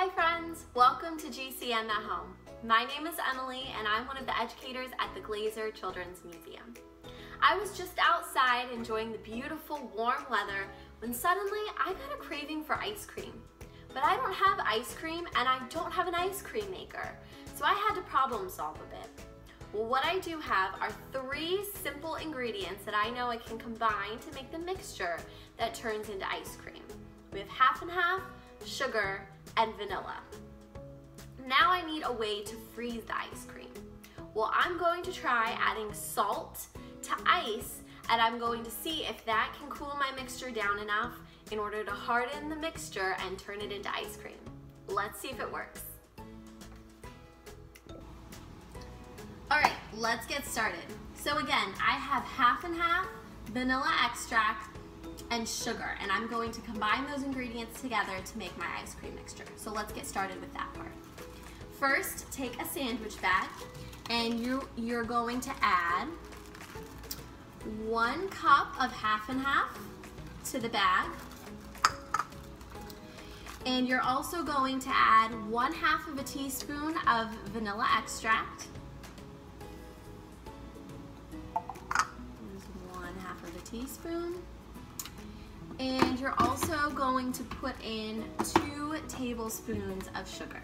Hi friends, welcome to GCM at Home. My name is Emily and I'm one of the educators at the Glazer Children's Museum. I was just outside enjoying the beautiful warm weather when suddenly I got a craving for ice cream. But I don't have ice cream and I don't have an ice cream maker, so I had to problem solve a bit. Well, what I do have are three simple ingredients that I know I can combine to make the mixture that turns into ice cream. We have half and half, sugar, and vanilla. Now I need a way to freeze the ice cream. Well, I'm going to try adding salt to ice and I'm going to see if that can cool my mixture down enough in order to harden the mixture and turn it into ice cream. Let's see if it works. All right, let's get started. So again, I have half and half vanilla extract, and sugar. And I'm going to combine those ingredients together to make my ice cream mixture. So let's get started with that part. First, take a sandwich bag and you, you're going to add one cup of half and half to the bag. And you're also going to add one half of a teaspoon of vanilla extract. There's one half of a teaspoon. And you're also going to put in two tablespoons of sugar.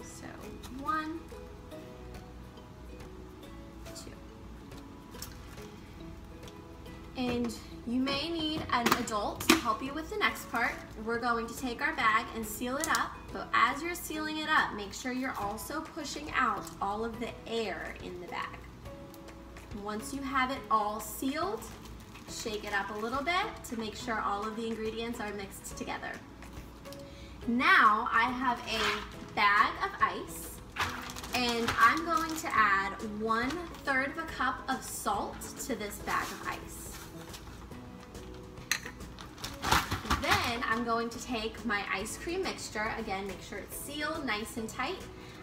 So one, two. And you may need an adult to help you with the next part. We're going to take our bag and seal it up, but as you're sealing it up, make sure you're also pushing out all of the air in the bag. Once you have it all sealed, Shake it up a little bit to make sure all of the ingredients are mixed together. Now I have a bag of ice and I'm going to add one third of a cup of salt to this bag of ice. Then I'm going to take my ice cream mixture, again make sure it's sealed nice and tight,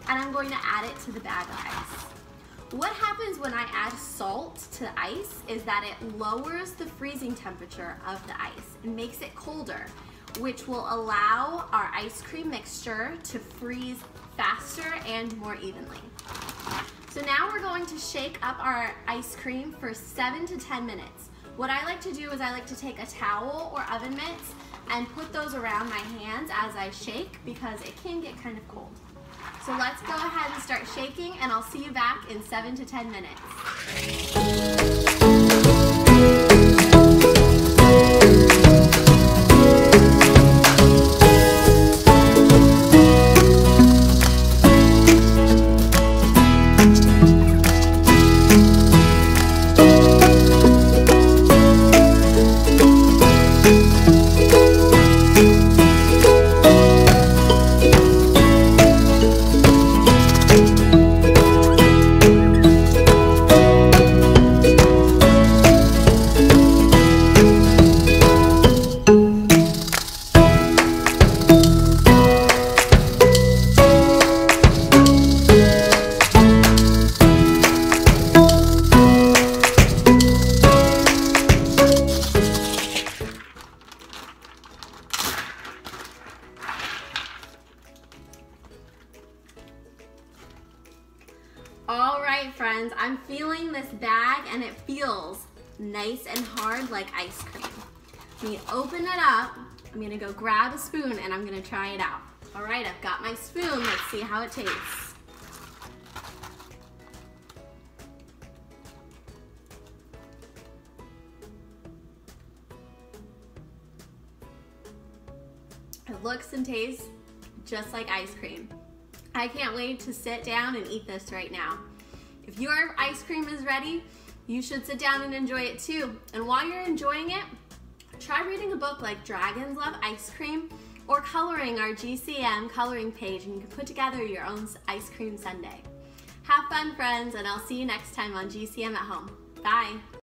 and I'm going to add it to the bag of ice. What happens when I add salt to ice is that it lowers the freezing temperature of the ice and makes it colder, which will allow our ice cream mixture to freeze faster and more evenly. So now we're going to shake up our ice cream for seven to 10 minutes. What I like to do is I like to take a towel or oven mitts and put those around my hands as I shake because it can get kind of cold. So let's go ahead and start shaking and I'll see you back in seven to 10 minutes. All right, friends, I'm feeling this bag and it feels nice and hard like ice cream. Me open it up. I'm gonna go grab a spoon and I'm gonna try it out. All right, I've got my spoon. Let's see how it tastes. It looks and tastes just like ice cream. I can't wait to sit down and eat this right now. If your ice cream is ready, you should sit down and enjoy it too. And while you're enjoying it, try reading a book like Dragons Love Ice Cream or coloring our GCM coloring page and you can put together your own ice cream sundae. Have fun friends and I'll see you next time on GCM at home. Bye.